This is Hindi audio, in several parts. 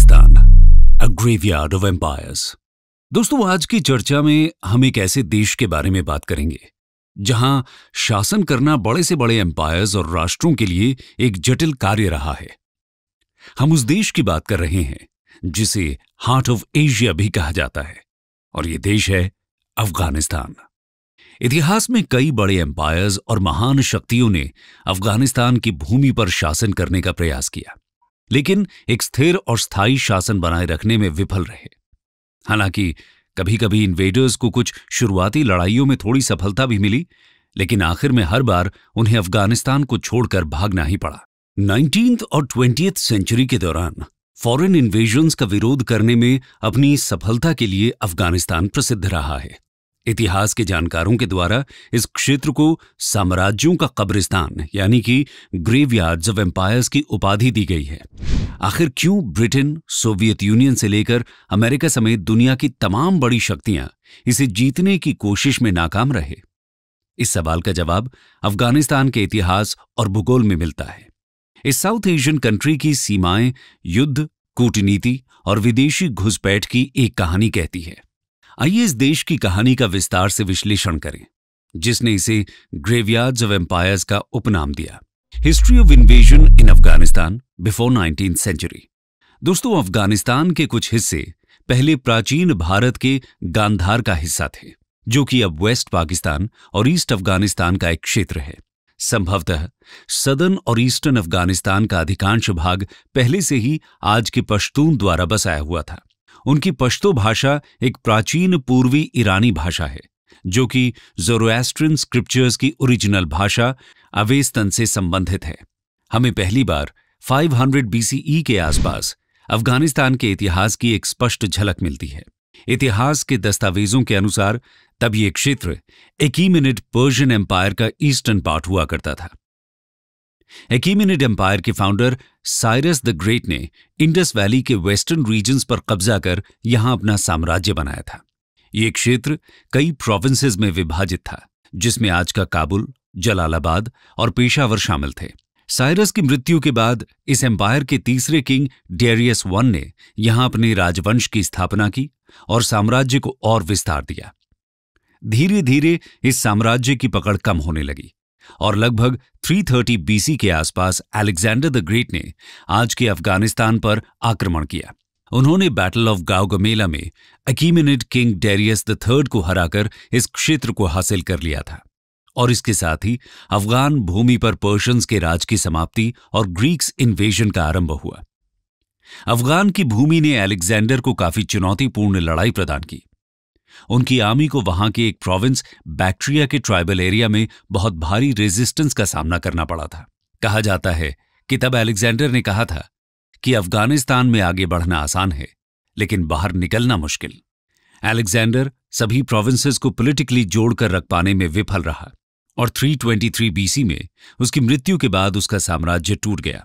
Afghanistan a graveyard of empires दोस्तों, आज की चर्चा में हम एक ऐसे देश के बारे में बात करेंगे, जहाँ शासन करना बड़े से बड़े एम्पायर्स और राष्ट्रों के लिए एक जटिल कार्य रहा है। हम उस देश की बात कर रहे हैं, जिसे हार्ट ऑफ़ एशिया भी कहा जाता है, और ये देश है अफ़गानिस्तान। इतिहास में कई बड़े एम्पायर्स और महान शक्तियों ने अफ़गानिस्तान की भूमि पर शासन करने का प्रयास किया। लेकिन एक स्थिर और स्थायी शासन बनाए रखने में विफल रहे। हालाँकि कभी कभी इन्वेडर्स को कुछ शुरुआती लड़ाइयों में थोड़ी सफलता भी मिली, लेकिन आखिर में हर बार उन्हें अफ़गानिस्तान को छोड़कर भागना ही पड़ा। नाइनटीन और ट्वेंटी सेंचुरी के दौरान फॉरेन इन्वेजन्स का विरोध करने में अपनी सफलता के लिए अफ़गानिस्तान प्रसिद्ध रहा है। इतिहास के जानकारों के द्वारा इस क्षेत्र को साम्राज्यों का कब्रिस्तान, यानी कि ग्रेवयार्ड्स ऑफ़ एम्पायर्स की उपाधि दी गई है। आखिर क्यों ब्रिटेन, सोवियत यूनियन से लेकर अमेरिका समेत दुनिया की तमाम बड़ी शक्तियाँ इसे जीतने की कोशिश में नाकाम रहे? इस सवाल का जवाब अफ़गानिस्तान के इतिहास और भूगोल में मिलता है। इस साउथ एशियन कंट्री की सीमाएँ युद्ध, कूटनीति और विदेशी घुसपैठ की एक कहानी कहती है। आइए इस देश की कहानी का विस्तार से विश्लेषण करें, जिसने इसे ग्रेवयार्ड्स ऑफ़ एम्पायर्स का उपनाम दिया। History of invasion in Afghanistan before nineteen century. दोस्तों, अफ़गानिस्तान के कुछ हिस्से पहले प्राचीन भारत के गांधार का हिस्सा थे, जो कि अब वेस्ट पाकिस्तान और ईस्ट अफ़गानिस्तान का एक क्षेत्र है। संभवतः सदर्न और ईस्टर्न अफ़गानिस्तान का अधिकांश भाग पहले से ही आज के पश्तून द्वारा बसाया हुआ था। उनकी पश्तो भाषा एक प्राचीन पूर्वी ईरानी भाषा है, जो कि जोरोएस्ट्रिन स्क्रिप्चर्स की ओरिजिनल भाषा अवेस्तन से संबंधित है। हमें पहली बार 500 हंड्रेड बीसीई के आसपास अफ़गानिस्तान के इतिहास की एक स्पष्ट झलक मिलती है। इतिहास के दस्तावेजों के अनुसार तब ये क्षेत्र मिनट पर्शियन एम्पायर का ईस्टर्न पार्ट हुआ करता था। एक्मीनिड एम्पायर के फाउंडर साइरस द ग्रेट ने इंडस वैली के वेस्टर्न रीजन्स पर कब्जा कर यहाँ अपना साम्राज्य बनाया था। ये क्षेत्र कई प्रोविंसेस में विभाजित था, जिसमें आज का काबुल, जलालाबाद और पेशावर शामिल थे। साइरस की मृत्यु के बाद इस एम्पायर के तीसरे किंग डेरियस वन ने यहाँ अपने राजवंश की स्थापना की और साम्राज्य को और विस्तार दिया। धीरे धीरे इस साम्राज्य की पकड़ कम होने लगी। और लगभग 330 बीसी के आसपास अलेक्जेंडर द ग्रेट ने आज के अफ़गानिस्तान पर आक्रमण किया। उन्होंने बैटल ऑफ़ गाउगमेला में Achaemenid king Darius the third को हराकर इस क्षेत्र को हासिल कर लिया था। और इसके साथ ही अफगान भूमि पर पर्शियंस के राज की समाप्ति और ग्रीक्स इन्वेजन का आरंभ हुआ। अफगान की भूमि ने अलेक्जेंडर को काफ़ी चुनौतीपूर्ण लड़ाई प्रदान की। उनकी आर्मी को वहाँ के एक प्रोविंस बैक्ट्रिया के ट्राइबल एरिया में बहुत भारी रेजिस्टेंस का सामना करना पड़ा था। कहा जाता है कि तब अलेक्जेंडर ने कहा था कि अफ़गानिस्तान में आगे बढ़ना आसान है, लेकिन बाहर निकलना मुश्किल। अलेक्जेंडर सभी प्रोविंसेस को पॉलिटिकली जोड़कर रख पाने में विफल रहा और 323 बीसी में उसकी मृत्यु के बाद उसका साम्राज्य टूट गया।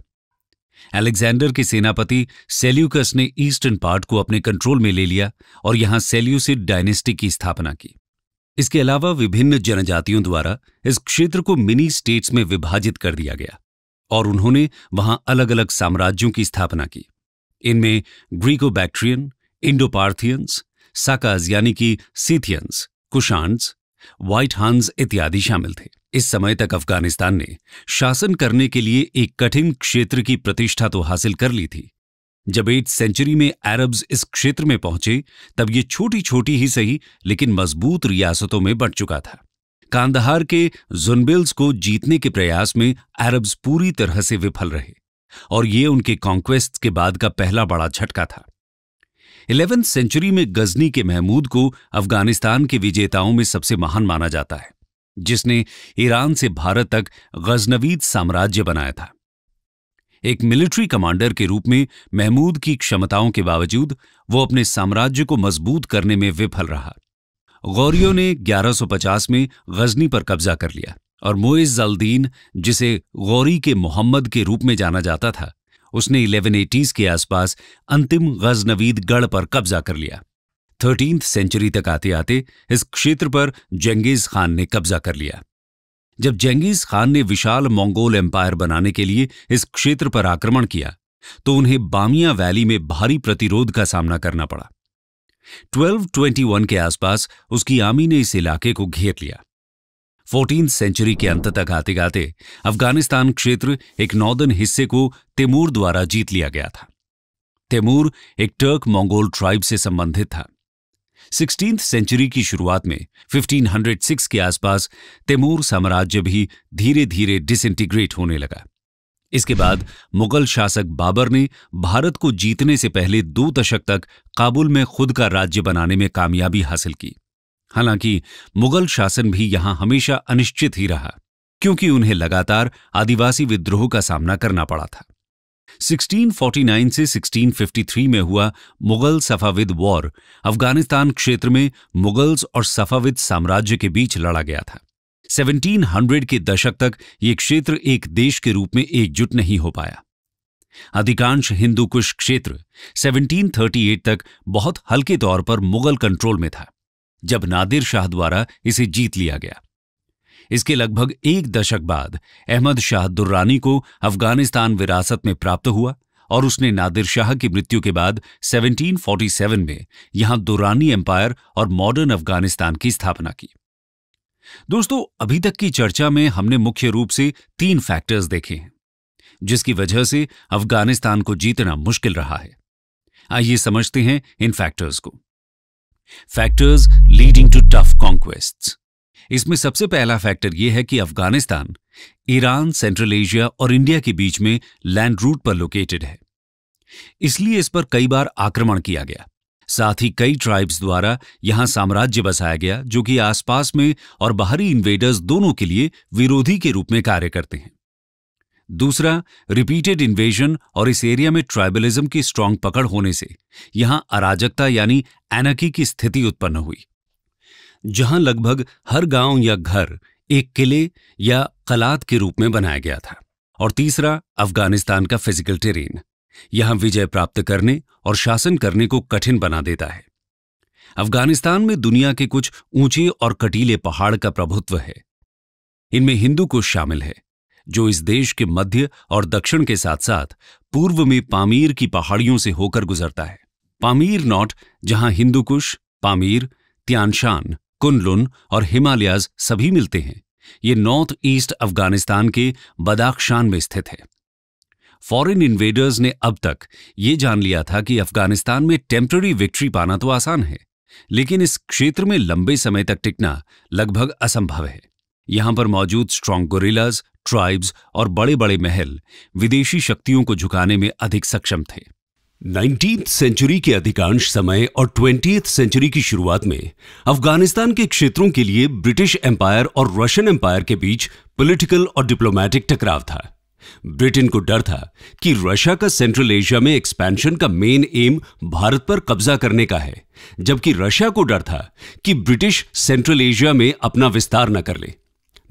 अलेक्जेंडर के सेनापति सेल्यूकस ने ईस्टर्न पार्ट को अपने कंट्रोल में ले लिया और यहाँ सेल्यूसिड डायनेस्टी की स्थापना की। इसके अलावा विभिन्न जनजातियों द्वारा इस क्षेत्र को मिनी स्टेट्स में विभाजित कर दिया गया और उन्होंने वहाँ अलग अलग साम्राज्यों की स्थापना की। इनमें Greco Bactrian Indo Parthians Sakas यानी कि सीथियंस, कुशांस व्हाइट हांस इत्यादि शामिल थे। इस समय तक अफ़गानिस्तान ने शासन करने के लिए एक कठिन क्षेत्र की प्रतिष्ठा तो हासिल कर ली थी। जब एट सेंचुरी में अरब्स इस क्षेत्र में पहुँचे, तब ये छोटी छोटी ही सही, लेकिन मज़बूत रियासतों में बढ़ चुका था। कांदहार के जुनबिल्स को जीतने के प्रयास में अरब्स पूरी तरह से विफल रहे, और ये उनके कॉन्क्वेस्ट के बाद का पहला बड़ा झटका था। इलेवेंथ सेंचुरी में गजनी के महमूद को अफ़गानिस्तान के विजेताओं में सबसे महान माना जाता है, जिसने ईरान से भारत तक गजनवीद साम्राज्य बनाया था। एक मिलिट्री कमांडर के रूप में महमूद की क्षमताओं के बावजूद वो अपने साम्राज्य को मज़बूत करने में विफल रहा। गौरियों ने 1150 में गजनी पर कब्जा कर लिया और मोइज अल्दीन, जिसे गौरी के मोहम्मद के रूप में जाना जाता था उसने इलेवन एटीज के आसपास अंतिम गजनवीद गढ़ पर कब्जा कर लिया। थर्टींथ सेंचुरी तक आते आते इस क्षेत्र पर जेंगिस खान ने कब्जा कर लिया। जब जेंगिस खान ने विशाल मंगोल एम्पायर बनाने के लिए इस क्षेत्र पर आक्रमण किया तो उन्हें बामिया वैली में भारी प्रतिरोध का सामना करना पड़ा। 1221 के आसपास उसकी आर्मी ने इस इलाके को घेर लिया। फोर्टीन सेंचुरी के अंत तक आते गाते अफ़गानिस्तान क्षेत्र एक नॉर्दर्न हिस्से को तैमूर द्वारा जीत लिया गया था। तैमूर एक टर्क मंगोल ट्राइब से संबंधित था। सिक्सटींथ सेंचुरी की शुरुआत में 1506 के आसपास तैमूर साम्राज्य भी धीरे धीरे डिसइंटीग्रेट होने लगा। इसके बाद मुगल शासक बाबर ने भारत को जीतने से पहले दो दशक तक काबुल में खुद का राज्य बनाने में कामयाबी हासिल की। हालाँकि मुगल शासन भी यहाँ हमेशा अनिश्चित ही रहा, क्योंकि उन्हें लगातार आदिवासी विद्रोह का सामना करना पड़ा था। 1649 से 1653 में हुआ मुगल सफाविद वॉर अफ़गानिस्तान क्षेत्र में मुगल्स और सफाविद साम्राज्य के बीच लड़ा गया था। 1700 के दशक तक ये क्षेत्र एक देश के रूप में एकजुट नहीं हो पाया। अधिकांश हिंदू कुश क्षेत्र 1738 तक बहुत हल्के तौर पर मुगल कंट्रोल में था। जब नादिर शाह द्वारा इसे जीत लिया गया। इसके लगभग एक दशक बाद अहमद शाह दुर्रानी को अफ़गानिस्तान विरासत में प्राप्त हुआ और उसने नादिर शाह की मृत्यु के बाद 1747 में यहाँ दुरानी एम्पायर और मॉडर्न अफ़गानिस्तान की स्थापना की। दोस्तों, अभी तक की चर्चा में हमने मुख्य रूप से तीन फैक्टर्स देखे हैं, जिसकी वजह से अफ़गानिस्तान को जीतना मुश्किल रहा है। आइए समझते हैं इन फैक्टर्स को। Factors leading to tough conquest इसमें सबसे पहला फैक्टर यह है कि अफ़गानिस्तान, ईरान सेंट्रल एशिया और इंडिया के बीच में लैंड रूट पर लोकेटेड है। इसलिए इस पर कई बार आक्रमण किया गया। साथ ही कई ट्राइब्स द्वारा यहाँ साम्राज्य बसाया गया, जो कि आसपास में और बाहरी इन्वेडर्स दोनों के लिए विरोधी के रूप में कार्य करते हैं। दूसरा रिपीटेड इन्वेजन और इस एरिया में ट्राइबलिज्म की स्ट्रांग पकड़ होने से यहाँ अराजकता यानी एनकी की स्थिति उत्पन्न हुई। जहाँ लगभग हर गाँव या घर एक किले या कलात के रूप में बनाया गया था। और तीसरा, अफ़गानिस्तान का फ़िज़िकल टेरेन यहाँ विजय प्राप्त करने और शासन करने को कठिन बना देता है। अफ़गानिस्तान में दुनिया के कुछ ऊँचे और कटीले पहाड़ का प्रभुत्व है। इनमें हिंदू कुश शामिल है। जो इस देश के मध्य और दक्षिण के साथ साथ पूर्व में पामीर की पहाड़ियों से होकर गुजरता है। पामीर नॉट, जहाँ Hindu Kush Pamir, Tian Shan, Kunlun और हिमालयाज सभी मिलते हैं, ये नॉर्थ ईस्ट अफ़गानिस्तान के बदाखशान में स्थित है। फॉरेन इन्वेडर्स ने अब तक ये जान लिया था कि अफ़गानिस्तान में टेम्पररी विक्ट्री पाना तो आसान है, लेकिन इस क्षेत्र में लंबे समय तक टिकना लगभग असंभव है। यहाँ पर मौजूद स्ट्रॉन्ग गोरिल्लाज ट्राइब्स और बड़े बड़े महल विदेशी शक्तियों को झुकाने में अधिक सक्षम थे। नाइनटीन सेंचुरी के अधिकांश समय और ट्वेंटी सेंचुरी की शुरुआत में अफ़गानिस्तान के क्षेत्रों के लिए ब्रिटिश एम्पायर और रशियन एम्पायर के बीच पॉलिटिकल और डिप्लोमेटिक टकराव था। ब्रिटेन को डर था कि रशिया का सेंट्रल एशिया में एक्सपेंशन का मेन एम भारत पर कब्जा करने का है, जबकि रशिया को डर था कि ब्रिटिश सेंट्रल एशिया में अपना विस्तार न कर ले।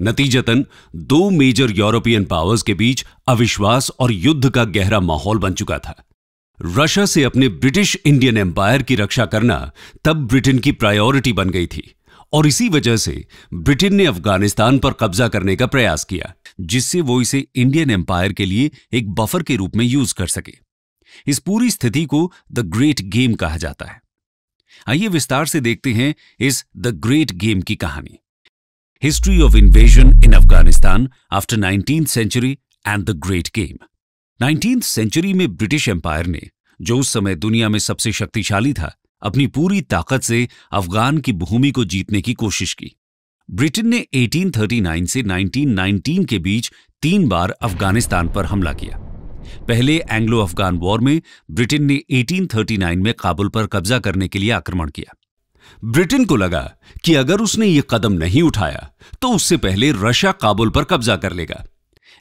नतीजतन दो मेजर यूरोपियन पावर्स के बीच अविश्वास और युद्ध का गहरा माहौल बन चुका था। रशिया से अपने ब्रिटिश इंडियन एम्पायर की रक्षा करना तब ब्रिटेन की प्रायोरिटी बन गई थी और इसी वजह से ब्रिटेन ने अफ़गानिस्तान पर कब्जा करने का प्रयास किया, जिससे वो इसे इंडियन एम्पायर के लिए एक बफर के रूप में यूज़ कर सके। इस पूरी स्थिति को द ग्रेट गेम कहा जाता है। आइए विस्तार से देखते हैं इस द ग्रेट गेम की कहानी। History of invasion in Afghanistan after nineteen century and the great game nineteen century में ब्रिटिश एम्पायर ने, जो उस समय दुनिया में सबसे शक्तिशाली था, अपनी पूरी ताकत से अफगान की भूमि को जीतने की कोशिश की। ब्रिटेन ने 1839 से 1919 के बीच तीन बार अफ़गानिस्तान पर हमला किया। पहले एंग्लो अफगान वॉर में ब्रिटेन ने 1839 में काबुल पर कब्जा करने के लिए आक्रमण किया। ब्रिटेन को लगा कि अगर उसने ये कदम नहीं उठाया तो उससे पहले रशिया काबुल पर कब्जा कर लेगा।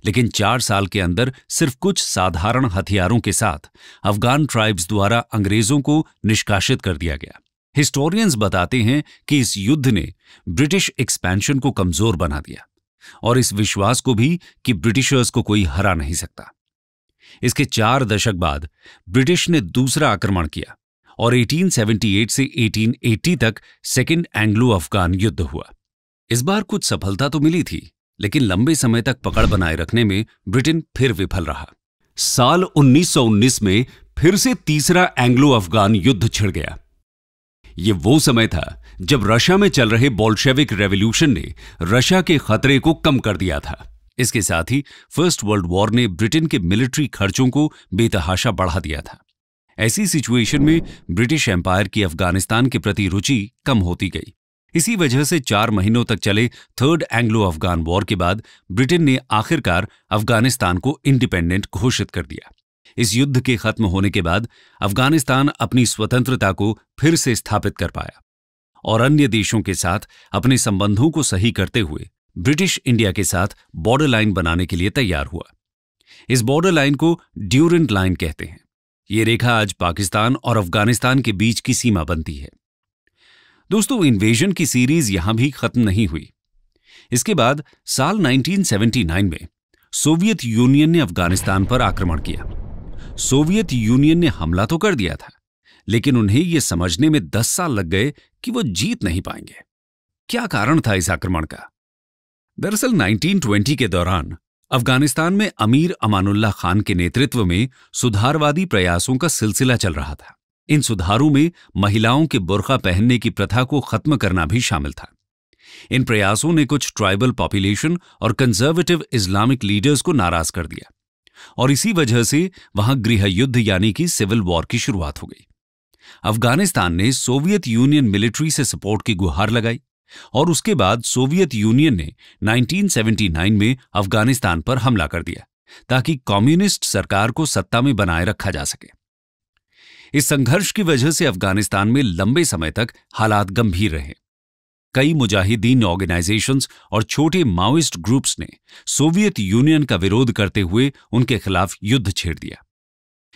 लेकिन चार साल के अंदर सिर्फ़ कुछ साधारण हथियारों के साथ अफगान ट्राइब्स द्वारा अंग्रेज़ों को निष्कासित कर दिया गया। हिस्टोरियंस बताते हैं कि इस युद्ध ने ब्रिटिश एक्सपेंशन को कमज़ोर बना दिया और इस विश्वास को भी कि ब्रिटिशर्स को कोई हरा नहीं सकता। इसके चार दशक बाद ब्रिटिश ने दूसरा आक्रमण किया। और 1878 से 1880 तक सेकेंड एंग्लो अफगान युद्ध हुआ। इस बार कुछ सफलता तो मिली थी, लेकिन लंबे समय तक पकड़ बनाए रखने में ब्रिटेन फिर विफल रहा। साल 1919 में फिर से तीसरा एंग्लो अफगान युद्ध छिड़ गया। यह वो समय था जब रशिया में चल रहे बोल्शेविक रेवोल्यूशन ने रशिया के खतरे को कम कर दिया था। इसके साथ ही फ़र्स्ट वर्ल्ड वॉर ने ब्रिटेन के मिलिट्री खर्चों को बेतहाशा बढ़ा दिया था। ऐसी सिचुएशन में ब्रिटिश एम्पायर की अफ़गानिस्तान के प्रति रुचि कम होती गई। इसी वजह से चार महीनों तक चले थर्ड एंग्लो अफगान वॉर के बाद ब्रिटेन ने आखिरकार अफ़गानिस्तान को इंडिपेंडेंट घोषित कर दिया। इस युद्ध के खत्म होने के बाद अफ़गानिस्तान अपनी स्वतंत्रता को फिर से स्थापित कर पाया और अन्य देशों के साथ अपने संबंधों को सही करते हुए ब्रिटिश इंडिया के साथ बॉर्डर लाइन बनाने के लिए तैयार हुआ। इस बॉर्डर लाइन को ड्यूरेंट लाइन कहते हैं। ये रेखा आज पाकिस्तान और अफ़गानिस्तान के बीच की सीमा बनती है। दोस्तों इन्वेजन की सीरीज़ यहाँ भी खत्म नहीं हुई। इसके बाद साल 1979 में सोवियत यूनियन ने अफ़गानिस्तान पर आक्रमण किया। सोवियत यूनियन ने हमला तो कर दिया था, लेकिन उन्हें यह समझने में दस साल लग गए कि वो जीत नहीं पाएँगे। क्या कारण था इस आक्रमण का? दरअसल 1920 के दौरान अफ़गानिस्तान में अमीर अमानुल्लाह खान के नेतृत्व में सुधारवादी प्रयासों का सिलसिला चल रहा था। इन सुधारों में महिलाओं के बुरखा पहनने की प्रथा को खत्म करना भी शामिल था। इन प्रयासों ने कुछ ट्राइबल पॉपुलेशन और कंजर्वेटिव इस्लामिक लीडर्स को नाराज़ कर दिया। और इसी वजह से वहाँ गृह युद्ध यानी कि सिविल वॉर की शुरुआत हो गई। अफ़गानिस्तान ने सोवियत यूनियन मिलिट्री से सपोर्ट की गुहार लगाई। और उसके बाद सोवियत यूनियन ने 1979 में अफ़गानिस्तान पर हमला कर दिया, ताकि कम्युनिस्ट सरकार को सत्ता में बनाए रखा जा सके। इस संघर्ष की वजह से अफ़गानिस्तान में लंबे समय तक हालात गंभीर रहे। कई मुजाहिदीन ऑर्गेनाइजेशंस और छोटे माओइस्ट ग्रुप्स ने सोवियत यूनियन का विरोध करते हुए उनके खिलाफ युद्ध छेड़ दिया।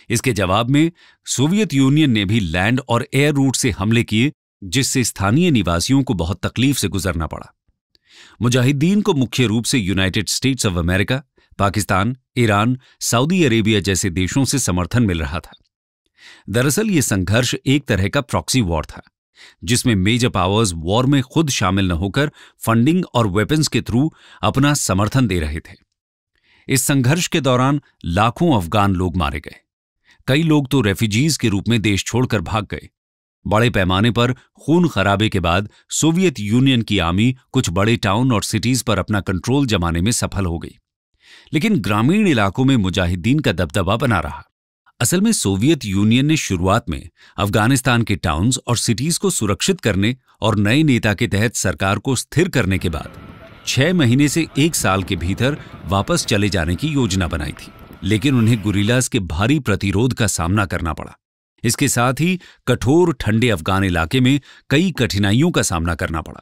इसके जवाब में सोवियत यूनियन ने भी लैंड और एयर रूट से हमले किए जिससे स्थानीय निवासियों को बहुत तकलीफ़ से गुजरना पड़ा। मुजाहिदीन को मुख्य रूप से United States of America, Pakistan, Iran, Saudi Arabia जैसे देशों से समर्थन मिल रहा था। दरअसल ये संघर्ष एक तरह का प्रॉक्सी वॉर था, जिसमें मेजर पावर्स वॉर में खुद शामिल न होकर फंडिंग और वेपन्स के थ्रू अपना समर्थन दे रहे थे। इस संघर्ष के दौरान लाखों अफगान लोग मारे गए। कई लोग तो रेफ्यूजीज के रूप में देश छोड़कर भाग गए। बड़े पैमाने पर खून खराबे के बाद सोवियत यूनियन की आर्मी कुछ बड़े टाउन और सिटीज़ पर अपना कंट्रोल जमाने में सफल हो गई। लेकिन ग्रामीण इलाकों में मुजाहिदीन का दबदबा बना रहा। असल में सोवियत यूनियन ने शुरुआत में अफ़गानिस्तान के टाउन्स और सिटीज़ को सुरक्षित करने और नए नेता के तहत सरकार को स्थिर करने के बाद छह महीने से एक साल के भीतर वापस चले जाने की योजना बनाई थी। लेकिन उन्हें गुरीलास के भारी प्रतिरोध का सामना करना पड़ा। इसके साथ ही कठोर ठंडे अफगान इलाके में कई कठिनाइयों का सामना करना पड़ा।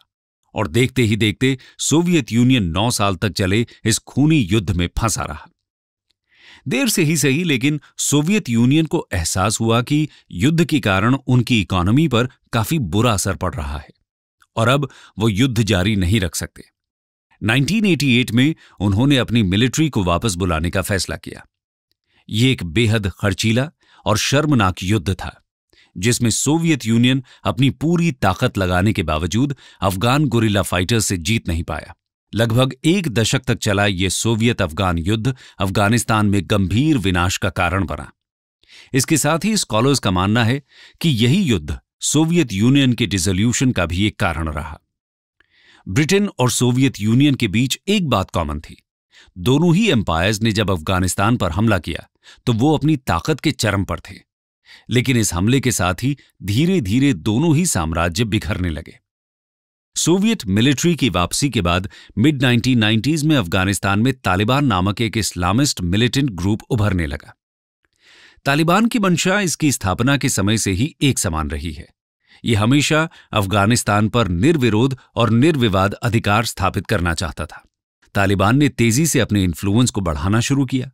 और देखते ही देखते सोवियत यूनियन नौ साल तक चले, इस खूनी युद्ध में फंसा रहा। देर से ही सही, लेकिन सोवियत यूनियन को एहसास हुआ कि युद्ध के कारण उनकी इकोनॉमी पर काफ़ी बुरा असर पड़ रहा है, और अब वो युद्ध जारी नहीं रख सकते। 1988 में उन्होंने अपनी मिलिट्री को वापस बुलाने का फैसला किया। ये एक बेहद खर्चीला और शर्मनाक युद्ध था, जिसमें सोवियत यूनियन अपनी पूरी ताकत लगाने के बावजूद अफगान गुरिल्ला फाइटर्स से जीत नहीं पाया। लगभग एक दशक तक चला ये सोवियत अफगान युद्ध अफ़गानिस्तान में गंभीर विनाश का कारण बना। इसके साथ ही स्कॉलर्स का मानना है कि यही युद्ध सोवियत यूनियन के डिसोल्यूशन का भी एक कारण रहा। ब्रिटेन और सोवियत यूनियन के बीच एक बात कॉमन थी। दोनों ही एम्पायर्स ने जब अफ़गानिस्तान पर हमला किया तो वो अपनी ताकत के चरम पर थे। लेकिन इस हमले के साथ ही धीरे धीरे दोनों ही साम्राज्य बिखरने लगे। सोवियत मिलिट्री की वापसी के बाद मिड 1990s में अफ़गानिस्तान में तालिबान नामक एक इस्लामिस्ट मिलिटेंट ग्रुप उभरने लगा। तालिबान की मंशा इसकी स्थापना के समय से ही एक समान रही है। यह हमेशा अफ़गानिस्तान पर निर्विरोध और निर्विवाद अधिकार स्थापित करना चाहता था। तालिबान ने तेज़ी से अपने इन्फ्लुएंस को बढ़ाना शुरू किया।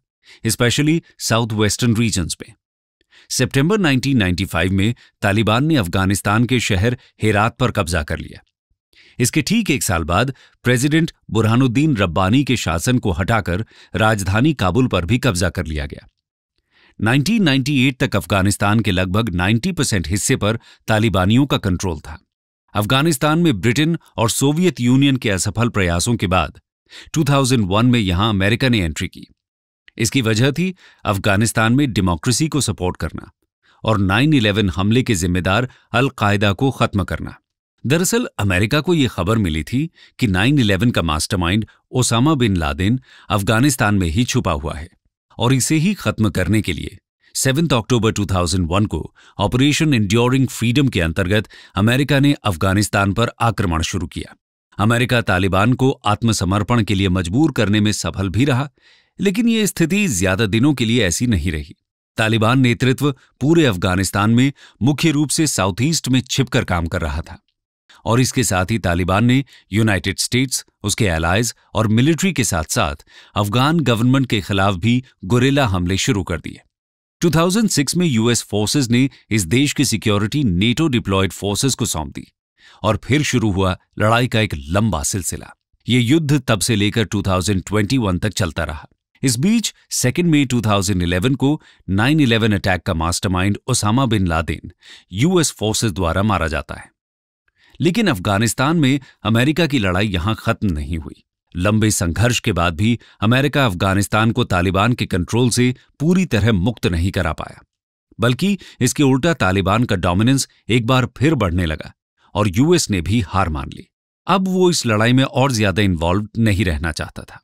स्पेशली साउथ वेस्टर्न रीजन्स में सितंबर 1995 में तालिबान ने अफ़गानिस्तान के शहर हेरात पर कब्जा कर लिया। इसके ठीक एक साल बाद प्रेसिडेंट बुरहानुद्दीन रब्बानी के शासन को हटाकर राजधानी काबुल पर भी कब्जा कर लिया गया। 1998 तक अफ़गानिस्तान के लगभग 90 परसेंट हिस्से पर तालिबानियों का कंट्रोल था। अफ़गानिस्तान में ब्रिटेन और सोवियत यूनियन के असफल प्रयासों के बाद 2001 में यहाँ अमेरिका ने एंट्री की। इसकी वजह थी अफ़गानिस्तान में डेमोक्रेसी को सपोर्ट करना और 9/11 हमले के जिम्मेदार अलकायदा को खत्म करना। दरअसल, अमेरिका को यह खबर मिली थी कि 9/11 का mastermind Osama bin Laden Afghanistan में ही छुपा हुआ है और इसे ही खत्म करने के लिए 7 अक्टूबर 2001 को ऑपरेशन इंड्योरिंग फ्रीडम के अंतर्गत अमेरिका ने अफ़गानिस्तान पर आक्रमण शुरू किया। अमेरिका तालिबान को आत्मसमर्पण के लिए मजबूर करने में सफल भी रहा लेकिन ये स्थिति ज़्यादा दिनों के लिए ऐसी नहीं रही। तालिबान नेतृत्व पूरे अफ़गानिस्तान में मुख्य रूप से साउथ ईस्ट में छिपकर काम कर रहा था। और इसके साथ ही तालिबान ने यूनाइटेड स्टेट्स, उसके एलाइज और मिलिट्री के साथ साथ अफगान गवर्नमेंट के खिलाफ भी गुरेला हमले शुरू कर दिए। 2006 में यूएस फोर्सेस ने इस देश की सिक्योरिटी नेटो डिप्लॉयड फोर्सेस को सौंप दी और फिर शुरू हुआ लड़ाई का एक लंबा सिलसिला। ये युद्ध तब से लेकर 2021 तक चलता रहा। इस बीच सेकेंड मई 2011 को 9/11 अटैक का mastermind Osama bin Laden US forces द्वारा मारा जाता है। लेकिन अफ़गानिस्तान में अमेरिका की लड़ाई यहाँ खत्म नहीं हुई। लंबे संघर्ष के बाद भी अमेरिका अफ़गानिस्तान को तालिबान के कंट्रोल से पूरी तरह मुक्त नहीं करा पाया। बल्कि इसके उल्टा तालिबान का डोमिनेंस एक बार फिर बढ़ने लगा और यूएस ने भी हार मान ली। अब वो इस लड़ाई में और ज़्यादा इन्वॉल्व नहीं रहना चाहता था।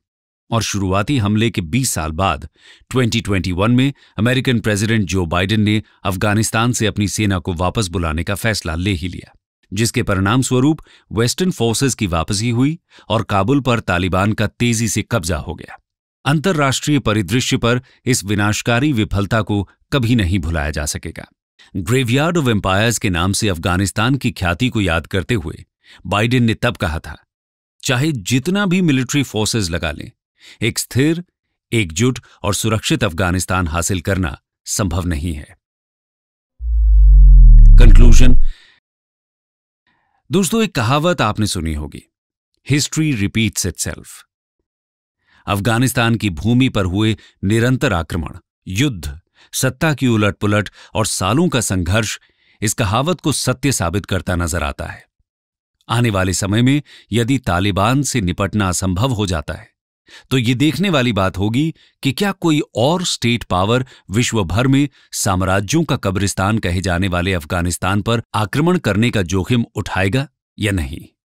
और शुरुआती हमले के 20 साल बाद 2021 में अमेरिकन प्रेसिडेंट जो बाइडेन ने अफ़गानिस्तान से अपनी सेना को वापस बुलाने का फैसला ले ही लिया, जिसके परिणाम स्वरूप वेस्टर्न फोर्सेस की वापसी हुई और काबुल पर तालिबान का तेज़ी से कब्जा हो गया। अंतर्राष्ट्रीय परिदृश्य पर इस विनाशकारी विफलता को कभी नहीं भुलाया जा सकेगा। ग्रेवयार्ड ऑफ़ एम्पायर्स के नाम से अफ़गानिस्तान की ख्याति को याद करते हुए बाइडेन ने तब कहा था, चाहे जितना भी मिलिट्री फोर्सेस लगा लें एक स्थिर, एकजुट और सुरक्षित अफ़गानिस्तान हासिल करना संभव नहीं है। कंक्लूजन दोस्तों, एक कहावत आपने सुनी होगी। हिस्ट्री रिपीट्स इटसेल्फ अफ़गानिस्तान की भूमि पर हुए निरंतर आक्रमण, युद्ध, सत्ता की उलट पुलट और सालों का संघर्ष इस कहावत को सत्य साबित करता नज़र आता है। आने वाले समय में यदि तालिबान से निपटना असंभव हो जाता है तो ये देखने वाली बात होगी कि क्या कोई और स्टेट पावर विश्व भर में साम्राज्यों का कब्रिस्तान कहे जाने वाले अफ़गानिस्तान पर आक्रमण करने का जोखिम उठाएगा या नहीं?